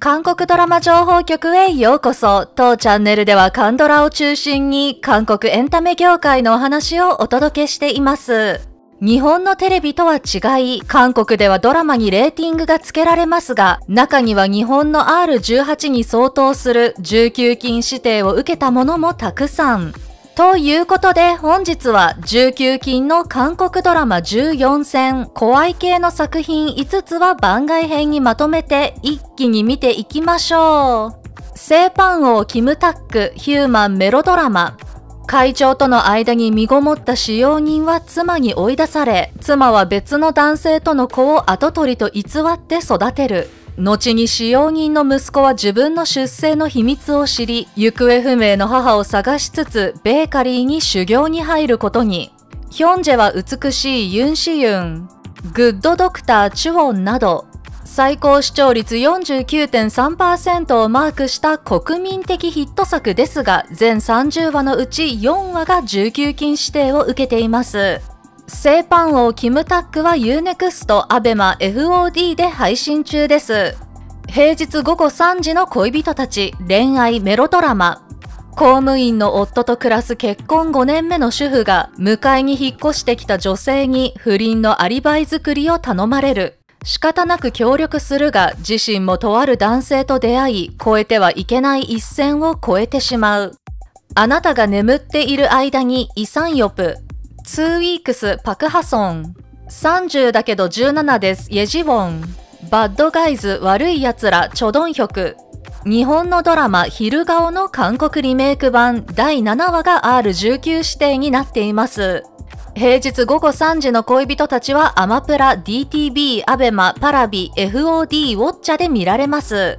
韓国ドラマ情報局へようこそ。当チャンネルではカンドラを中心に韓国エンタメ業界のお話をお届けしています。日本のテレビとは違い、韓国ではドラマにレーティングが付けられますが、中には日本の R18 に相当する19禁指定を受けたものもたくさん。ということで本日は19金の韓国ドラマ14選怖い系の作品5つは番外編にまとめて一気に見ていきましょう。セイパン王キムタックヒューマンメロドラマ会長との間に身ごもった使用人は妻に追い出され、妻は別の男性との子を跡取りと偽って育てる。後に使用人の息子は自分の出生の秘密を知り、行方不明の母を探しつつ、ベーカリーに修行に入ることに。ヒョンジェは美しいユンシユン、グッドドクターチュウォンなど、最高視聴率49.3%をマークした国民的ヒット作ですが、全30話のうち4話が19禁指定を受けています。セイパン王キムタックは UNEXT、アベマ、FOD で配信中です。平日午後3時の恋人たち、恋愛メロドラマ。公務員の夫と暮らす結婚5年目の主婦が迎えに引っ越してきた女性に不倫のアリバイ作りを頼まれる。仕方なく協力するが自身もとある男性と出会い越えてはいけない一線を越えてしまう。あなたが眠っている間にイサンヨプ、2ウィークスパクハソン。30だけど17です。イェジウォン。バッドガイズ悪い奴らチョドンヒョク。日本のドラマ昼顔の韓国リメイク版第7話が R19 指定になっています。平日午後3時の恋人たちはアマプラ、DTV、アベマ、パラビ、FOD、ウォッチャで見られます。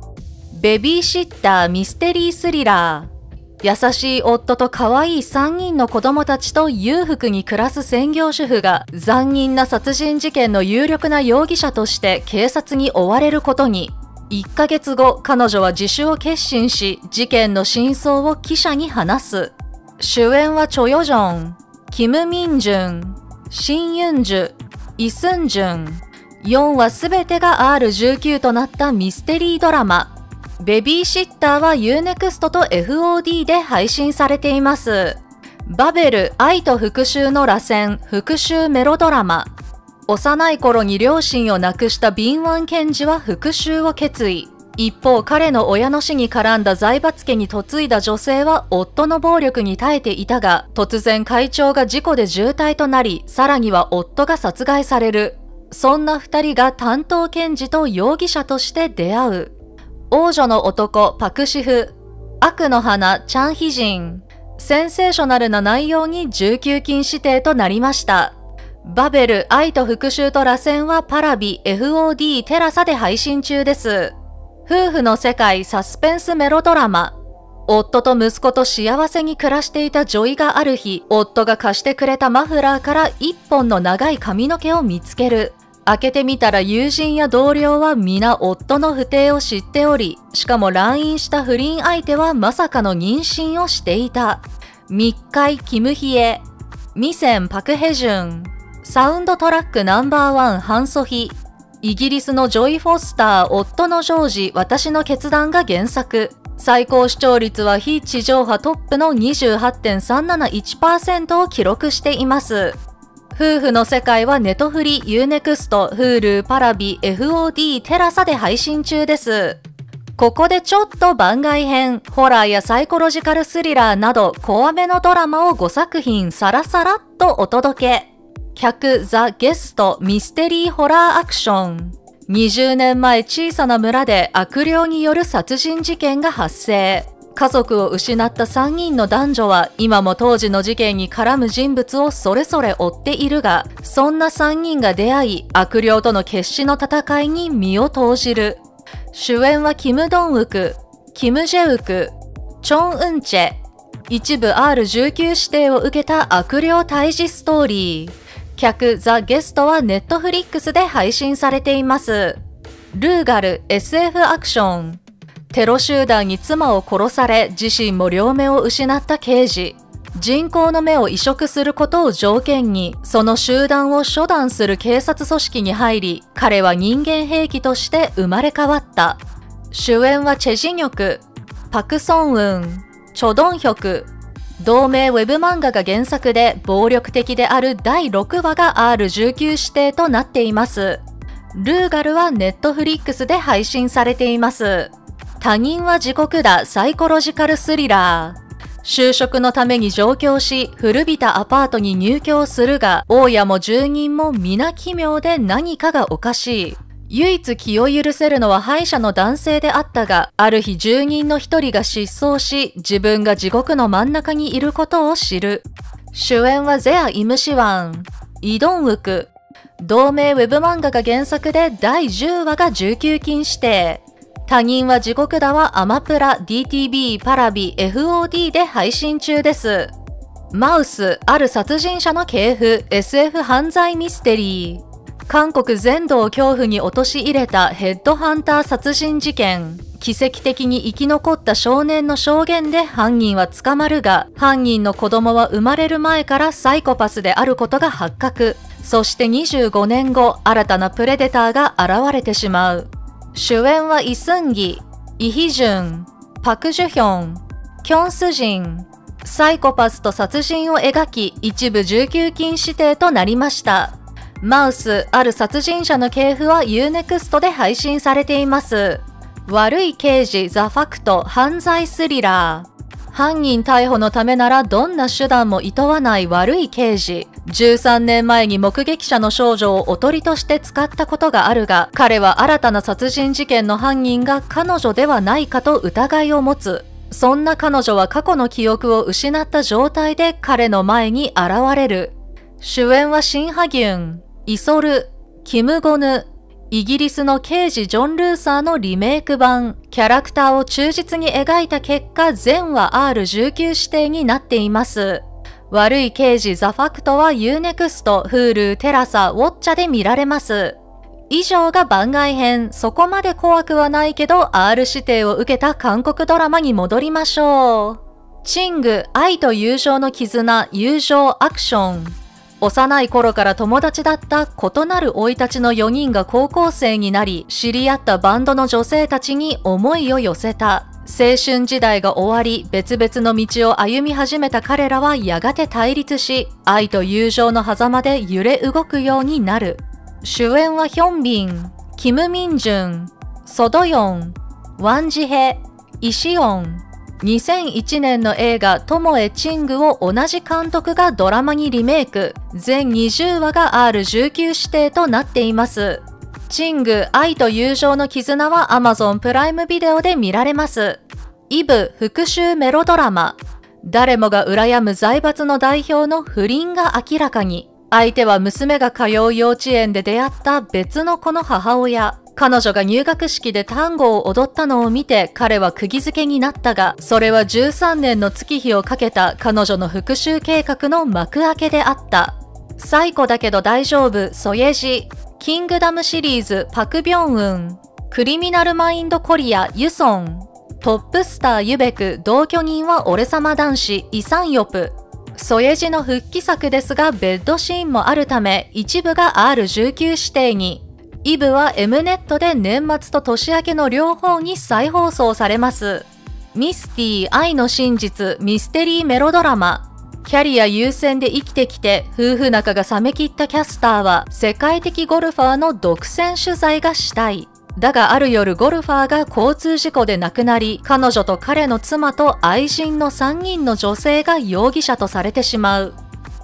ベビーシッターミステリースリラー。優しい夫と可愛い3人の子供たちと裕福に暮らす専業主婦が残忍な殺人事件の有力な容疑者として警察に追われることに。1ヶ月後、彼女は自首を決心し、事件の真相を記者に話す。主演はチョヨジョン、キム・ミンジュン、シン・ユンジュ、イ・スンジュン。4は全てが R19 となったミステリードラマ。ベビーシッターは Unext と FOD で配信されています。バベル愛と復讐の螺旋復讐メロドラマ。幼い頃に両親を亡くした敏腕検事は復讐を決意。一方彼の親の死に絡んだ財閥家に嫁いだ女性は夫の暴力に耐えていたが突然会長が事故で重体となりさらには夫が殺害される。そんな二人が担当検事と容疑者として出会う。王女の男パクシフ、悪の花チャンヒジン、センセーショナルな内容に19禁指定となりました。バベル、愛と復讐と螺旋はパラビ、FOD、テラサで配信中です。夫婦の世界サスペンスメロドラマ。夫と息子と幸せに暮らしていた女医がある日、夫が貸してくれたマフラーから一本の長い髪の毛を見つける。開けてみたら友人や同僚は皆夫の不貞を知っており、しかも乱飲した不倫相手はまさかの妊娠をしていた。密会キムヒエ、ミセンパクヘジュン、サウンドトラックナンバーワンハンソヒ、イギリスのジョイ・フォスター、夫のジョージ、私の決断が原作。最高視聴率は非地上波トップの28.371%を記録しています。夫婦の世界はネトフリ、 U-NEXT、Hulu、Paravi、FOD、 TELASA で配信中です。ここでちょっと番外編、ホラーやサイコロジカルスリラーなど、怖めのドラマを5作品さらさらっとお届け。客ザ・ゲストミステリーホラーアクション。20年前小さな村で悪霊による殺人事件が発生。家族を失った3人の男女は今も当時の事件に絡む人物をそれぞれ追っているが、そんな3人が出会い、悪霊との決死の戦いに身を投じる。主演はキム・ドンウク、キム・ジェウク、チョン・ウンチェ、一部 R19 指定を受けた悪霊退治ストーリー。客ザ・ゲストはネットフリックスで配信されています。ルーガル SF アクション。テロ集団に妻を殺され自身も両目を失った刑事人工の目を移植することを条件にその集団を処断する警察組織に入り彼は人間兵器として生まれ変わった主演はチェジニョク、パクソンウン、チョドンヒョク。同名ウェブ漫画が原作で暴力的である第6話が R19 指定となっています。ルーガルはネットフリックスで配信されています。他人は地獄だサイコロジカルスリラー。就職のために上京し、古びたアパートに入居するが、大家も住人も皆奇妙で何かがおかしい。唯一気を許せるのは歯医者の男性であったが、ある日住人の一人が失踪し、自分が地獄の真ん中にいることを知る。主演はゼア・イムシワン、イドンウク。同名ウェブ漫画が原作で第10話が19禁指定。他人は地獄だはアマプラ、DTV、パラビ、FOD で配信中です。マウス、ある殺人者の系譜、SF 犯罪ミステリー。韓国全土を恐怖に陥れたヘッドハンター殺人事件。奇跡的に生き残った少年の証言で犯人は捕まるが、犯人の子供は生まれる前からサイコパスであることが発覚。そして25年後、新たなプレデターが現れてしまう。主演はイ・スンギ、イ・ヒジュン、パク・ジュヒョン、キョン・スジン、サイコパスと殺人を描き、一部19禁指定となりました。マウス、ある殺人者の系譜は UNEXT で配信されています。悪い刑事、ザ・ファクト、犯罪スリラー。犯人逮捕のためならどんな手段も厭わない悪い刑事。13年前に目撃者の少女をおとりとして使ったことがあるが、彼は新たな殺人事件の犯人が彼女ではないかと疑いを持つ。そんな彼女は過去の記憶を失った状態で彼の前に現れる。主演はシン・ハギュン、イソル、キム・ゴヌ、イギリスの刑事ジョン・ルーサーのリメイク版、キャラクターを忠実に描いた結果、全話 R19 指定になっています。悪い刑事ザ・ファクトは Unext、Hulu、テラサ、ウォッチャで見られます。以上が番外編。そこまで怖くはないけど R 指定を受けた韓国ドラマに戻りましょう。チング、愛と友情の絆、友情、アクション。幼い頃から友達だった異なる生い立ちの4人が高校生になり、知り合ったバンドの女性たちに思いを寄せた。青春時代が終わり、別々の道を歩み始めた彼らはやがて対立し、愛と友情の狭間で揺れ動くようになる。主演はヒョンビン、キム・ミンジュン、ソドヨン、ワンジヘ、イシオン、2001年の映画「トモエ・チング」を同じ監督がドラマにリメイク。全20話が R19 指定となっています。チング愛と友情の絆は Amazon プライムビデオで見られます。イブ復讐メロドラマ。誰もが羨む財閥の代表の不倫が明らかに。相手は娘が通う幼稚園で出会った別の子の母親。彼女が入学式でタンゴを踊ったのを見て彼は釘付けになったが、それは13年の月日をかけた彼女の復讐計画の幕開けであった。最古だけど大丈夫、ソエジ、キングダムシリーズ、パクビョンウン、クリミナルマインドコリア、ユソン、トップスターユベク、同居人は俺様男子、イサンヨプ、ソエジの復帰作ですが、ベッドシーンもあるため、一部が R19 指定に。イブは M ネットで年末と年明けの両方に再放送されます。ミスティ愛の真実ミステリーメロドラマ。キャリア優先で生きてきて夫婦仲が冷めきったキャスターは世界的ゴルファーの独占取材がしたい。だがある夜ゴルファーが交通事故で亡くなり彼女と彼の妻と愛人の3人の女性が容疑者とされてしまう。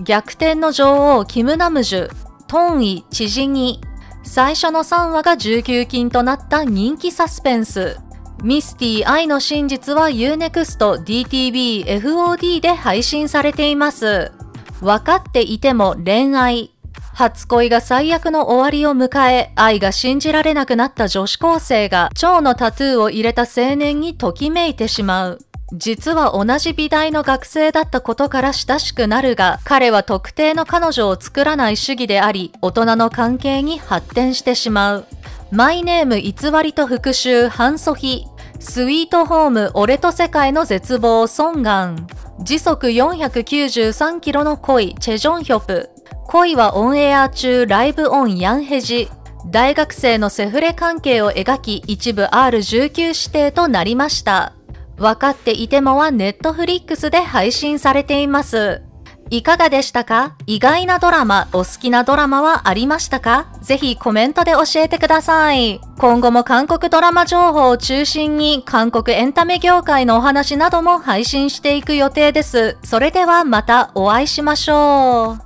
逆転の女王キム・ナムジュ、トンイ・チジニ、最初の3話が19禁となった人気サスペンス。ミスティ愛の真実は Unext、DTV、FOD で配信されています。分かっていても恋愛。初恋が最悪の終わりを迎え、愛が信じられなくなった女子高生が蝶のタトゥーを入れた青年にときめいてしまう。実は同じ美大の学生だったことから親しくなるが、彼は特定の彼女を作らない主義であり、大人の関係に発展してしまう。マイネーム偽りと復讐、ハンソヒ。スイートホーム、俺と世界の絶望、ソンガン。時速493キロの恋、チェジョンヒョプ。恋はオンエア中、ライブオンヤンヘジ。大学生のセフレ関係を描き一部 R19 指定となりました。分かっていてもはネットフリックスで配信されています。いかがでしたか？意外なドラマ、お好きなドラマはありましたか？ぜひコメントで教えてください。今後も韓国ドラマ情報を中心に韓国エンタメ業界のお話なども配信していく予定です。それではまたお会いしましょう。